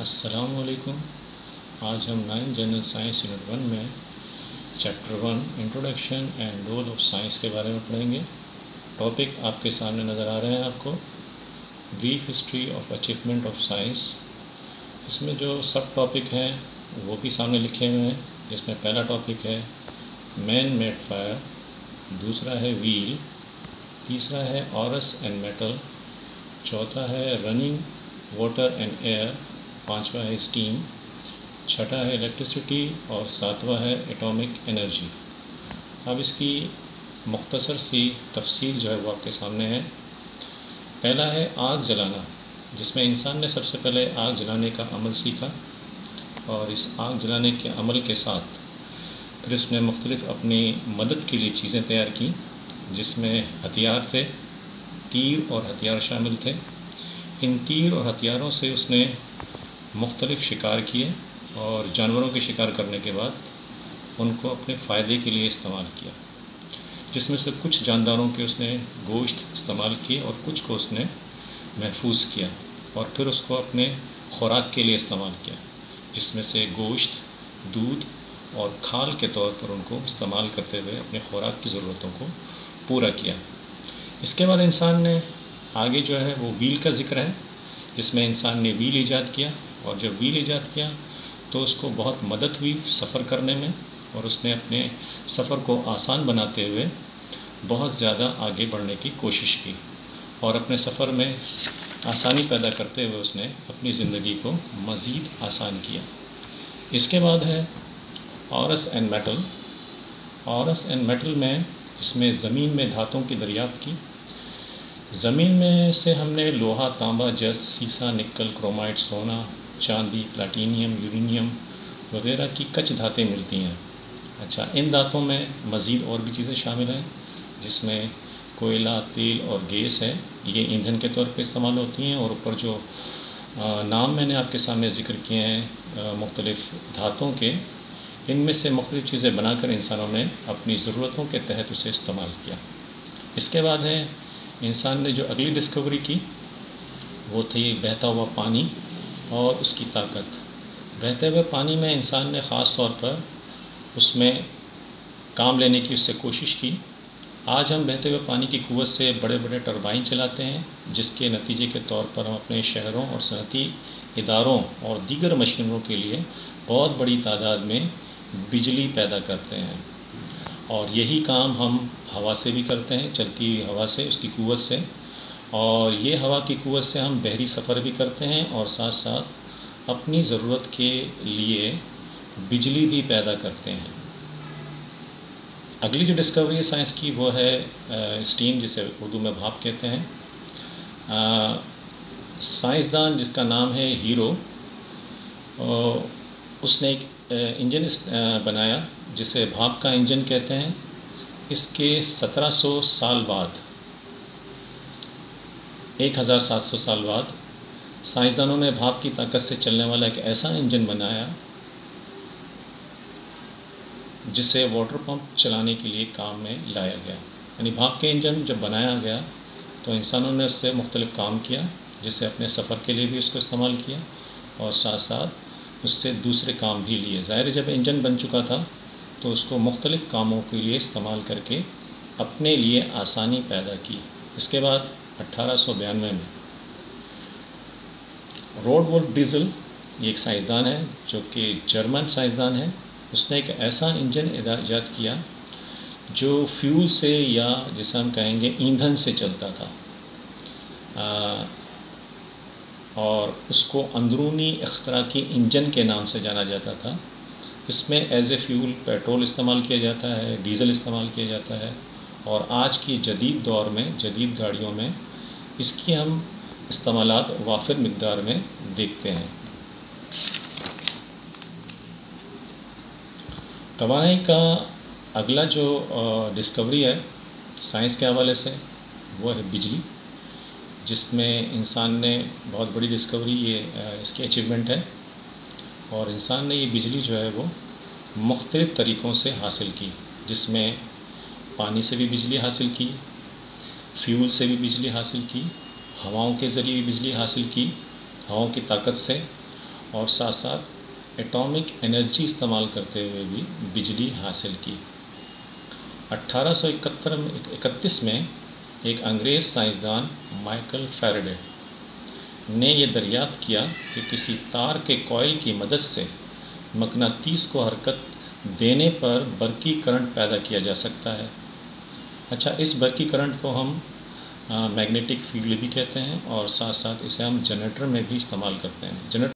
असलकुम आज हम nine general science unit one में chapter one introduction and role of science के बारे में पढ़ेंगे। टॉपिक आपके सामने नज़र आ रहे हैं आपको। Brief history of achievement of science इसमें जो सब टॉपिक हैं, वो भी सामने लिखे हुए हैं, जिसमें पहला टॉपिक है मैन मेड फायर दूसरा है व्हील तीसरा है ऑरस एंड मेटल चौथा है रनिंग वाटर एंड एयर पांचवा है स्टीम छठा है इलेक्ट्रिसिटी और सातवां है एटॉमिक एनर्जी अब इसकी मुख्तसर सी तफसील जो है वो आपके सामने है। पहला है आग जलाना, जिसमें इंसान ने सबसे पहले आग जलाने का अमल सीखा और इस आग जलाने के अमल के साथ फिर उसने मुख्तलिफ़ अपनी मदद के लिए चीज़ें तैयार की, जिसमें हथियार थे, तीर और हथियार शामिल थे। इन तीर और हथियारों से उसने मुख्तलिफ़ शिकार किए और जानवरों के शिकार करने के बाद उनको अपने फ़ायदे के लिए इस्तेमाल किया, जिसमें से कुछ जानदारों के उसने गोश्त इस्तेमाल किए और कुछ को उसने महफूज किया और फिर उसको अपने ख़ुराक के लिए इस्तेमाल किया, जिसमें से गोश्त, दूध और खाल के तौर पर उनको इस्तेमाल करते हुए अपने ख़ुराक की ज़रूरतों को पूरा किया। इसके बाद इंसान ने आगे जो है वो व्हील का ज़िक्र है, जिसमें इंसान ने व्हील ईजाद किया और जब व्हील ईजाद किया तो उसको बहुत मदद हुई सफ़र करने में और उसने अपने सफ़र को आसान बनाते हुए बहुत ज़्यादा आगे बढ़ने की कोशिश की और अपने सफ़र में आसानी पैदा करते हुए उसने अपनी ज़िंदगी को मज़ीद आसान किया। इसके बाद है ores and metal. Ores and metal में इसमें ज़मीन में धातों की दरियाफ्त की। ज़मीन में से हमने लोहा, तांबा जस सीसा, निकल, क्रोमाइट, सोना चांदी प्लाटीनियम यूरेनियम वगैरह की कच धातें मिलती हैं। अच्छा इन धातों में मज़ीद और भी चीज़ें शामिल हैं, जिसमें कोयला, तेल और गैस है। ये ईंधन के तौर पे इस्तेमाल होती हैं और ऊपर जो नाम मैंने आपके सामने ज़िक्र किए हैं मुख्तलिफ़ धातों के, इनमें से मुख्तलिफ़ चीज़ें बनाकर इंसानों ने अपनी ज़रूरतों के तहत उसे इस्तेमाल किया। इसके बाद है, इंसान ने जो अगली डिस्कवरी की, वो थी बहता हुआ पानी। और उसकी ताकत। बहते हुए पानी में इंसान ने ख़ास तौर पर उसमें काम लेने की उससे कोशिश की। आज हम बहते हुए पानी की कुवत से बड़े बड़े टरबाइन चलाते हैं, जिसके नतीजे के तौर पर हम अपने शहरों और सनती इदारों और दीगर मशीनों के लिए बहुत बड़ी तादाद में बिजली पैदा करते हैं। और यही काम हम हवा से भी करते हैं, चलती हुई हवा से, उसकी कुवत से। और ये हवा की कुत से हम बहरी सफ़र भी करते हैं और साथ साथ अपनी ज़रूरत के लिए बिजली भी पैदा करते हैं। अगली जो डिस्कवरी है साइंस की वो है स्टीम जिसे उर्दू में भाप कहते हैं। साइंसदान जिसका नाम है हीरो उसने एक इंजन बनाया जिसे भाप का इंजन कहते हैं। इसके 1700 साल बाद एक हज़ार सात सौ साल बाद साइंसदानों ने भाप की ताकत से चलने वाला एक ऐसा इंजन बनाया, जिसे वाटर पंप चलाने के लिए काम में लाया गया। यानी भाप के इंजन जब बनाया गया तो इंसानों ने उससे मुख्तलिफ़ काम किया जिससे अपने सफ़र के लिए भी उसको इस्तेमाल किया और साथ साथ उससे दूसरे काम भी लिए। ज़ाहिर जब इंजन बन चुका था तो उसको मुख्तलिफ़ कामों के लिए इस्तेमाल करके अपने लिए आसानी पैदा की। इसके बाद अट्ठारह में। रोड वोल्फ डीजल ये एक साइंसदान है जो कि जर्मन साइंसदान है। उसने एक ऐसा इंजन ईजाद किया जो फ्यूल से या जिसे हम कहेंगे ईंधन से चलता था। आ, और उसको अंदरूनी अख्तरा की इंजन के नाम से जाना जाता था। इसमें एज ए फ्यूल पेट्रोल इस्तेमाल किया जाता है डीज़ल इस्तेमाल किया जाता है। और आज की जदीद दौर में जदीद गाड़ियों में इसकी हम इस्तेमाल वाफिर मकदार में देखते हैं। तोानाई का अगला जो डिस्कवरी है साइंस के हवाले से, वो है बिजली, जिसमें इंसान ने बहुत बड़ी डिस्कवरी ये इसकी अचीवमेंट है और इंसान ने ये बिजली जो है वो मुख्तलिफ़ तरीक़ों से हासिल की, जिसमें पानी से भी बिजली हासिल की फ्यूल से भी बिजली हासिल की, हवाओं के ज़रिए भी बिजली हासिल की, हवाओं की ताकत से, और साथ साथ एटॉमिक एनर्जी इस्तेमाल करते हुए भी बिजली हासिल की। 1871 में, इकतीस में एक अंग्रेज़ साइंसदान, माइकल फैराडे, ने यह दरियाफ्त किया कि किसी तार के कॉयल की मदद से मकनातीस को हरकत देने पर बरकी करंट पैदा किया जा सकता है। अच्छा इस बर्की करंट को हम मैग्नेटिक फ़ील्ड भी कहते हैं और साथ साथ इसे हम जनरेटर में भी इस्तेमाल करते हैं। जनरेटर